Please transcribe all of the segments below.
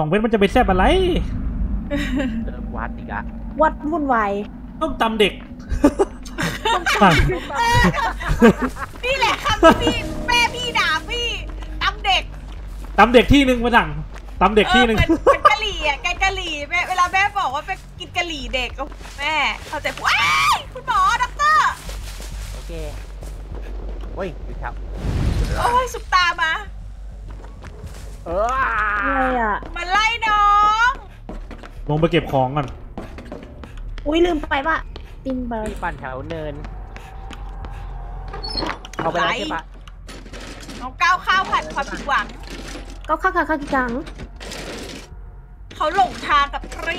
สองเม็ดมันจะไปแซ่บอะไรเริ่มวัดอีกอะวัดวุ่นวายต้มตำเด็กสั่งนี่แหละครับที่พี่แม่พี่ด่าพี่ตำเด็กตำเด็กที่หนึ่งมาสั่งตำเด็กที่หนึ่งเออเหมือนเหมือนกะหรี่อะแกงกะหรี่แม่เวลาแม่บอกว่าไปกินกะหรี่เด็กก็แม่เข้าใจปุ๊บอ้ายคุณหมอด็อกเตอร์โอเคเฮ้ยอยู่แถวโอ้ยสุกตามาเออ อะไรอะ มาไล่น้อง ลงไปเก็บของก่อนอุ้ยลืมไปว่าติมเบอร์ พี่ปั่นแถวเนิน เอาไปแล้วใช่ปะน้องก้าวข้าวผัดความผิดหวัง ก็ข้าวข้าวข้าวกังเขาหลงทางกับพรี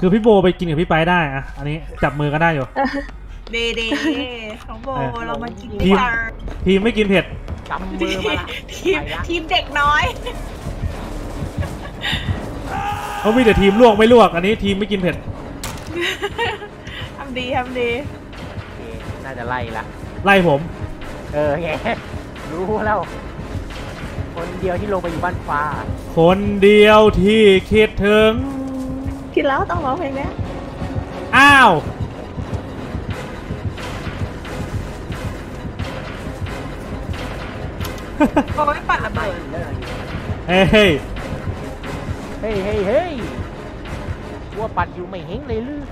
คือพี่โบไปกินกับพี่ไปได้อะอันนี้จับมือกันได้อยู่ เดเดน้องโบเออ เรามากินทีด้วมยกันทีมไม่กินเผ็ดกำมือมาละทีมไปละทีมเด็กน้อย เขามีแต่ทีมลวกไม่ลวก อันนี้ทีมไม่กินเผ็ด ทำดีทำดี โอเคน่าจะไล่ละ ไล่ผม เออไงรู้แล้ว คนเดียวที่ลงไปอยู่บ้านฟ้า คนเดียวที่คิดถึง คิดแล้วต้องร้องเพลงนี้อ้าวเขาไม่ปัดระเบิด เฮ้ย เฮ้ยเฮ้ยเฮ้ยวัวปัดอยู่ไม่เห็งเลยลือ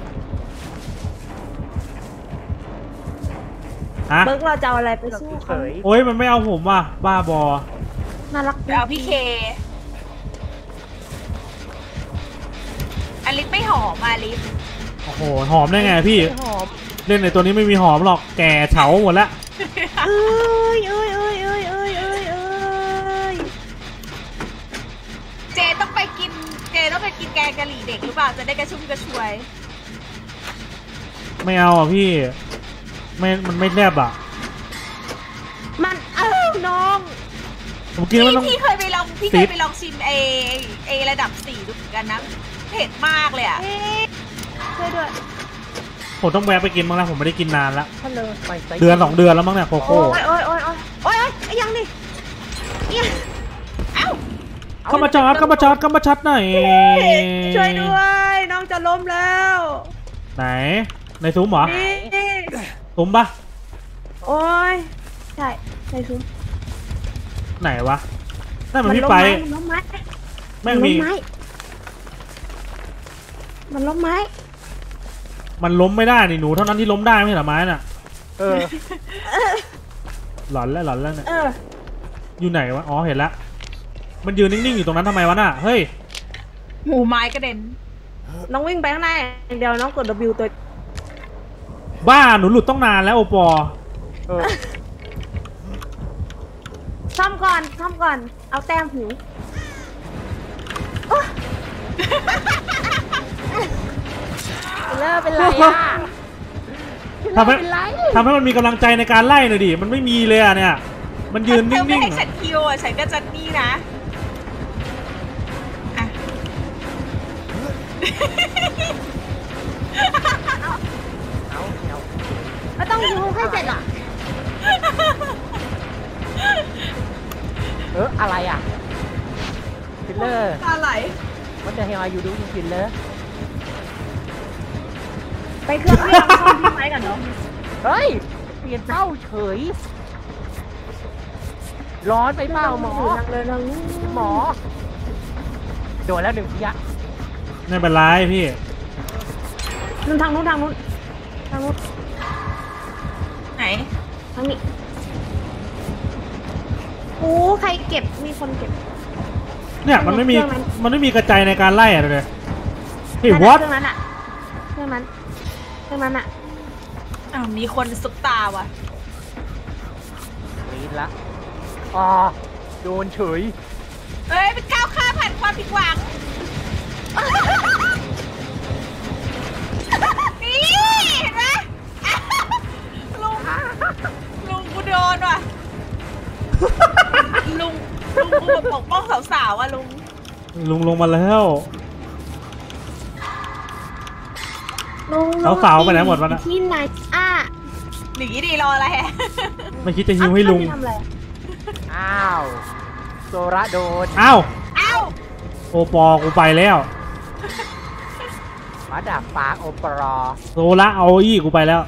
ฮะเบิร์กเราจะเอาอะไรไปสู้เฉเขายโอ้ยมันไม่เอาผมว่ะบ้าบอ น่ารักไปเอาพี่เคอลิสไม่หอมอะอลิสโอ้โห หอมได้ไงพี่ หอมเล่นในตัวนี้ไม่มีหอมหรอกแก่เฉาหมดแล้วเอ้ยเอ้ยเอ้ยเอ้ยเอ้ยเอ้ยเอ้ย เจต้องไปกิน เจ ต้องไปกินแกงกะหรี่เด็กหรือเปล่าจะได้กระชุ่มกระชวย ไม่เอาอะพี่ ไม่มันไม่แซ่บอะ มันเอ้าน้องผมกินแล้วมันต้อง พี่พี่เคยไปลองพี่ซีเคดยไปลองชิมเอเอระดับสี่ดูเหมือนกันนะเผ็ดมากเลยอะเอ๊ะช่วยด้วยผมต้องแวะไปกินบ้างแล้วผมไม่ได้กินนานละฮัลโหลไปไซเดือนสองเดือนแล้วมั้งเนี่ยโคโอ้โค่ยโอ้ยโอ้ยโอ้ยโอ้ยโอ้ยไอ้ยังนี่เนี่ยเอ้า เข้ามาจอดเข้ามาจอดเข้ามาชัดหน่อยช่วยด้วยน้องจะล้มแล้ว ไหน ในซุ้มเหรอนี่ซุ้มปะโอ้ยใช่ใช่ซุ้มไหนวะนั่นมันมันพี่ล้มไปไม้มันล้มไม้แม่งนมีล้มไม้มันล้มไม้ มันล้มไม่ได้นี่หนูเท่านั้นที่ล้มได้ไม่ใช่เหรอไม้น่ะ เออ หลอนแล้วหลอนแล้วเนี่ยเอออยู่ไหนวะ อ๋อ เห็นละ มันยืนนิ่งๆอยู่ตรงนั้นทำไมวะน่ะ เฮ้ย หมูไม้กระเด็น น้องวิ่งไปข้างหน้าอย่างเดียวน้องกด W ตัว บ้าหนูหลุดต้องนานแล้วโอปอเออซ่อมก่อนซ่อมก่อน เอาแต้มหูโอ๊ยเลิกเป็นไรอะทำให้ทำให้มันมีกำลังใจในการไล่หน่อยดิ มันไม่มีเลยอะเนี่ย มันยืนเธนิ่อไม่งให้ๆฉัอะนคิวอะฉันก็จะนี่นะอะ เอาเอาไม่ต้องยูให้เสร็จอะ เอออะไรอะฟิลเลอร์ตาไหลมันจะเฮลอายูดูฟิลเลอร์ไปเครื่องเรียกซ่อมที่ไม้กันเนาะเฮ้ย เปลี่ยนเป้าเฉย ร้อนไปเปล่าหมอทางเลยทางหมอ โดนแล้วหนึ่งพิยะ ไม่เป็นไรพี่นู่นทางนู้นทางนู้นทางนู้นไหนทางนี้โอ้ใครเก็บมีคนเก็บ เนี่ยมันไม่มีเครื่องนั้น มันไม่มีกระจายในการไล่อะเลยเฮ้ยนั่นวอน่ะตเครื่องนั้นอะเครื่องนั้นเครื่องนั้นอะอ้าวมีคนซุปตาว่ะนีดละอ๋อโดนเฉยเอ้ยเป็นก้าวข้ามผ่านความผิดหวัง นี่เห็นไหมลุงลุงกูโดนว่ะ ลุงลุงกูมาปกป้องสาวๆอะลุงลุงลงมาแล้วลุงสาวๆไปไหนหมดวะน่ะที่ไหนอะหนีดีรออะไรอะ ไม่คิดจะฮิวให้ลุง ทำอะไรอะอ้าว โซระโดน อ้าว เอ้า โอปอกูไปแล้ว มาดาบฟ้าโอปรอโซละเอาอี้กูไปแล้ว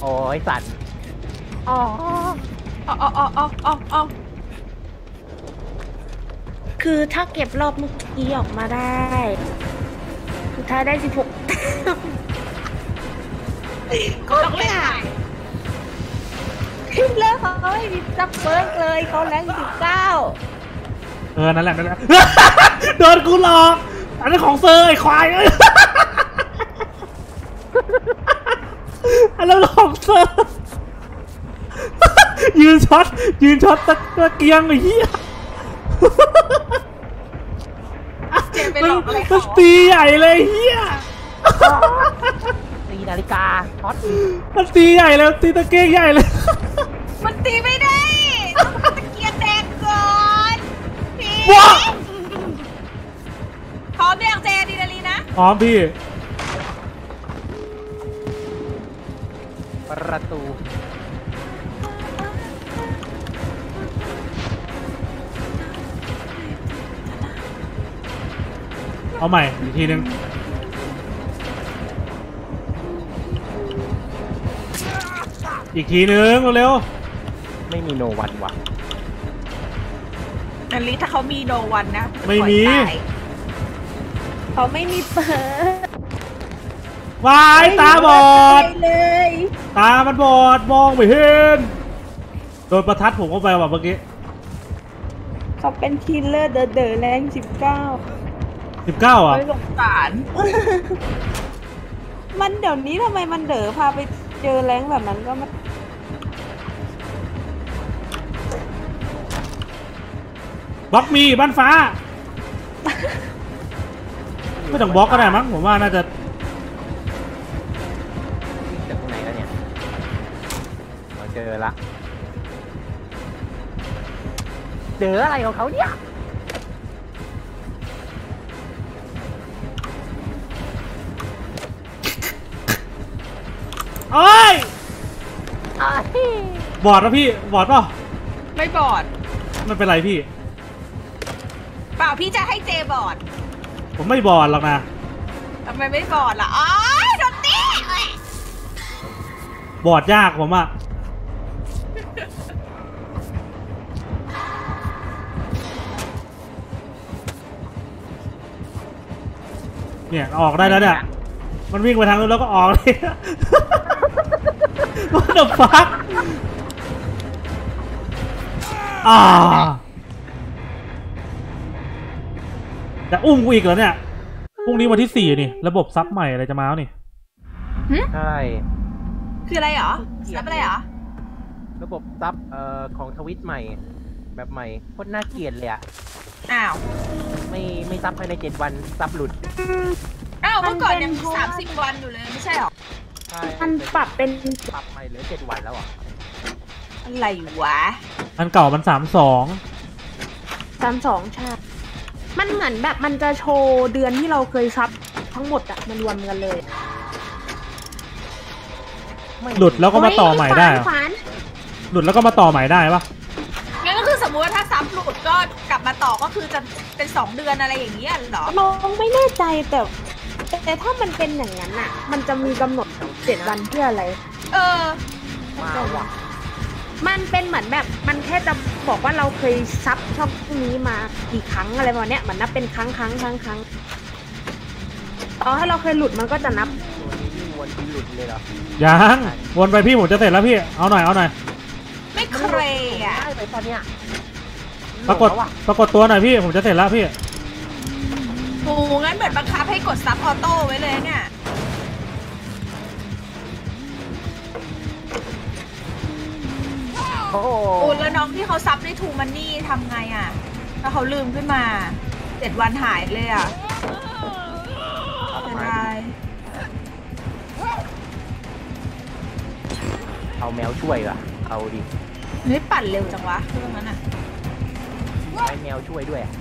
โอ้ยสัตว์อ๋ออ๋ออ๋ออ๋ออ๋ออ๋ออ๋อคือถ้าเก็บรอบเมื่อกี้ออกมาได้ สุดท้ายได้สิบหกก็ต้องเล่นเนี่ยใหม่คิดแล้วเขาไม่มีจับเบิร์กเลยเขาแรงสิบเก้า เออ นั่นแหละ นั่นแหละ โดนกูหลอก อันนั้นของเซอร์ไอ้ควายเอ้ยอันนั้นของเซอร์ ยืนช็อต ยืนช็อตตะตะเกียงไอ้เหี้ยเจนไปมัหลนอกอะไรมัเขานตีใหญ่เลยไอ้เหี้ย ตีนาฬิกาช็อตอีกมันตีใหญ่เลยตีตะเกียงใหญ่เลย มันตีไม่ได้ ว้าพร้อมยังเจดีนาลีนะ พร้อมพี่ ประตู เอาใหม่ อีกทีหนึ่งอีกทีหนึ่งเร็วไม่มีโนวันว่ะ นาลีถ้าเขามีโนวันนะๆไม่มี ปล่อยตายเขาไม่มีเปิดวายตาบอดเลยตามันบอดมองไม่เห็น โดนประทัดผมเข้าไปว่ะเมื่อกี้เขาเป็นคิลเลอร์เดอะเดอะแรงสิบเก้าสิบเก้าอะ ไม่สงสารมันเดี๋ยวนี้ทำไมมันเด๋อพาไปเจอแรงแบบนั้นก็ไม่ บล็อกมีบ้านฟ้า ไม่ต้องบล็อกก็ได้มั้งผมว่าน่าจะวิ่งจากตรงไหนแล้วเนี่ยเราเจอละเจออะไรของเขาเนี่ยโอ้ยอ้ายบอดป่ะพี่บอดเปล่ะไม่บอด ไม่เป็นไรพี่เปล่าพี่จะให้เจบอดผมไม่บอดหรอกนะทำไมไม่บอดล่ะอ๋อโดนตีเอ้ยบอดยากผมอะเนี่ยออกได้แล้วเนี่ย มันวิ่งไปทางนู้นแล้วก็ออกเลย What the fuck อ่า จะอุ้มกูอีกเหรอเนี่ยพรุ่งนี้วันที่สี่นี่ ระบบซับใหม่อะไรจะมาแล้วนี่ใช่คืออะไรเหรอรับอะไรเหรอระบบซับเอ่อของทวิตใหม่ แบบใหม่โคตรน่าเกลียดเลยอะอ้าวไม่ไม่ซับภายในเจ็ดวันซับหลุดอ้าวเมื่อก่อนยังสามสิบวันอยู่เลยไม่ใช่เหรอใช่มันปรับเป็นปรับใหม่เหลือเจ็ดวันแล้วอะอะไรวะอันเก่ามันสามสองสามสองใช่ มันเหมือนแบบมันจะโชว์เดือนที่เราเคยซับทั้งหมดอะมันรวมกันเลยไม่หลุดแล้วก็มาต่อใหม่ได้เหรอฝันหลุดแล้วก็มาต่อใหม่ได้ปะงั้นก็คือสมมติว่าถ้าซ้ำหลุดก็กลับมาต่อก็คือจะเป็นสองเดือนอะไรอย่างเงี้ยเหรอน้องไม่แน่ใจแต่ แต่ถ้ามันเป็นอย่างนั้นอะมันจะมีกำหนดเจ็ดวันเพื่ออะไร เออ มาว่ะมันเป็นเหมือนแบบมันแค่จะ บอกว่าเราเคยซับช่องนี้มากี่ครั้งอะไรประมาณเนี้ยเหมือนนับเป็นครั้งครั้งครั้งครั้งอ๋อถ้าเราเคยหลุดมันก็จะนับตัวนี้นี่วนทีหลุดเลยเหรอยังวนไปพี่ผมจะเสร็จแล้วพี่เอาหน่อยเอาหน่อยไม่เครอะได้ไปตอนเนี้ยปรากฏแล้วว่ะปรากฏตัวหน่อยพี่ผมจะเสร็จแล้วพี่โอ้งั้นเหมือนบังคับให้กดซับออโต้ไว้เลยเนี่ย โอ้โหโอ้แล้วน้องที่เขาซับในทูมันนี่ทำไงอะ ถ้าเขาลืมขึ้นมาเจ็ดวันหายเลยอะจะได้เอาแมวช่วยว่ะ เอาดิเฮ้ยปั่นเร็วจังวะเครื่องนั้นอะให้แมวช่วยด้วยอะ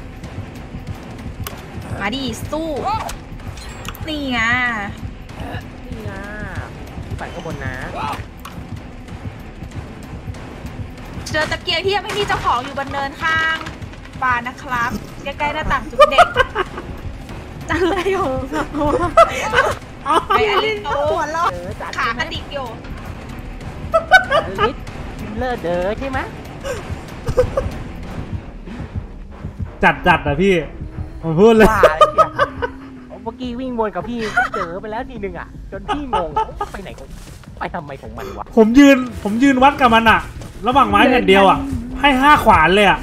มาดิสู้ นี่ไงนี่นะพี่ปั่นข้างบนนะ เจอตะเกียงที่ยังไม่มีเจ้าของอยู่บนเนินข้างปลานะครับ ใกล้ๆหน้าต่างจุกเด็กอะไรของเขาไอ้อลิสเขาหัวเราะเด๋อขากระดิกอยู่อลิสเลอร์เด๋อใช่ไหมจัดจัดอะพี่ ผมพูดเลย ว่าอะไรเนี่ยเมื่อกี้วิ่งวนกับพี่เจอไปแล้วทีหนึ่งอะ จนพี่งงไปไหนของไปทำไมของมันวะ ผมยืน ผมยืนวัดกับมันอะ ระหว่างไม้แผ่นเดียวอะให้ห้าขวานเลยอะ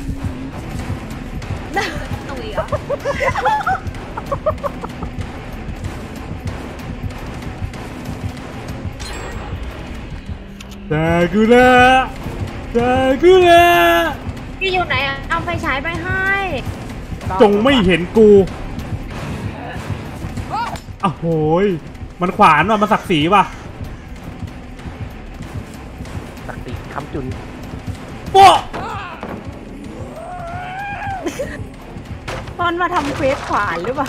ตุยเหรอดากูละดากูละพี่อยู่ไหนอะเอาไฟฉายไปให้ จงไม่เห็นกูอ้าวโหยมันขวานว่ะมันศักดิ์ศรีว่ะศักดิ์ศรีคำจุน อนมาทำเควสขวานหรือเปล่า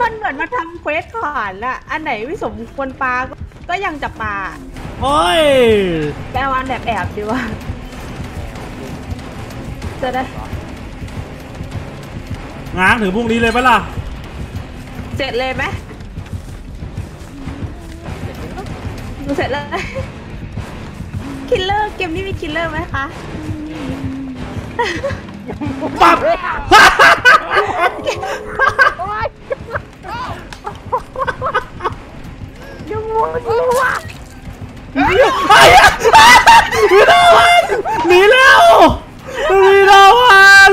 มันเหมือนมาทำเควสขวานอะอันไหนไม่สมควรปลาก็ก็ยังจะปลาโอ้ยแปลวาอันแบบแอบดีว่าจะได้ง้างถึงพรุ่งนี้เลยปะล่ะ เสร็จเลยไหมเสร็จแล้วคิลเลอร์เกมนี้มีคิลเลอร์ไหมคะ ปั๊บยังงงอยู่ว่ะหนีแล้วหนีแล้ววัน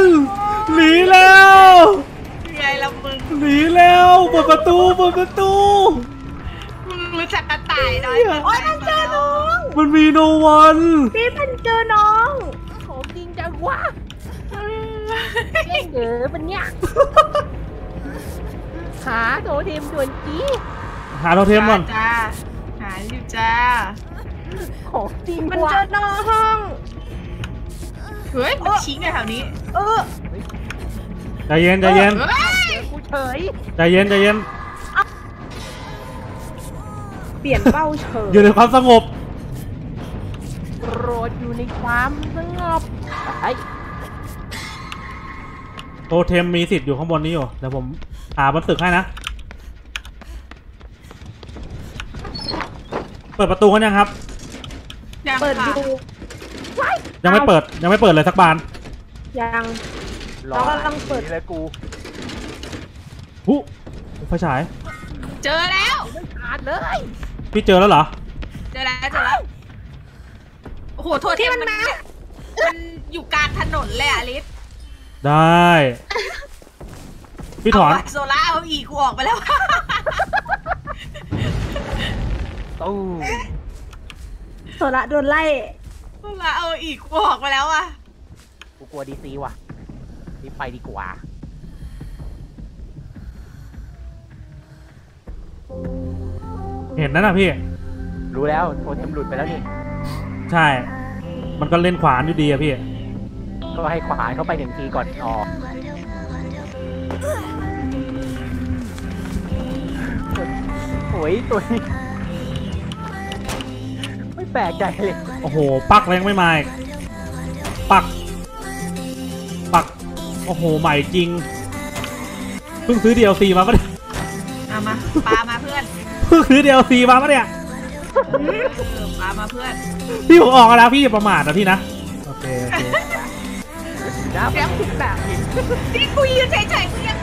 หนีแล้วยังไงล่ะมึงหนีแล้วเปิดประตูเปิดประตูมึงรู้จักกระต่ายน้อยโอ๊ยมันเจอน้องมันมีโนวันพี่มันเจอน้อง วะเล่นเด๋อมันเนี่ยหาโทเทมด่วนจีหาเราเทมก่อนจ้าหาอยู่จ้าของจริงมันวะเจอน้องห้องเฮ้ยมันชี้ไงแถวนี้ เออใจเย็นใจเย็นเฮ้ยเจอกูเฉยใจเย็นใจเย็นเปลี่ยนเป้าเฉยอยู่ในความสงบโปรดอยู่ ในความสงบไอ้โตเทมมีสิทธิ์อยู่ข้างบนนี้อยู่เดี๋ยวผมหาบนตึกให้นะ เปิดประตูกันยังครับ ยังเปิดค่ะดูยังไม่เปิดยังไม่เปิดเลยสักบานยังรอเรากำลังเปิด นี่เลยกูหูไฟฉาย เจอแล้วไม่ขาดเลย พี่เจอแล้วเหรอ เจอแล้วเจอแล้ว โอ้โหโทษที่มันมันมันอยู่กลางถนนเลยอะอลิสได้ พี่ถอนเาะโซล่าเอาอีกกูออกไปแล้วตู้โซละโดนไล่โซล่าเอาอีกกูออกไปแล้วอะกูกลัวดีซีว่ะรีบไปดีกว่าเห็นนั่นนะพี่ รู้แล้วโทเทมหลุดไปแล้วนี่ ใช่ มันก็เล่นขวานอยู่ดีอะพี่ ก็ให้ขวานเข้าไปหนึ่งทีก่อนออกโอ้ยตัวนี้ไม่แปลกใจเลยโอ้โห ปักแรงไม่มาอีกปัก ปัก โอ้โห ใหม่จริง เพิ่งซื้อ DLC มาปะเนี่ย เอามาปลามาเพื่อน เพิ่งซื้อ DLC มาปะเนี่ยเออ ปลามาเพื่อนพี่ผมออกแล้วพี่อย่าประมาทนะพี่นะ โอเคโอเคนะแกผิดแบบนี่กูยืนเฉยๆกูยัง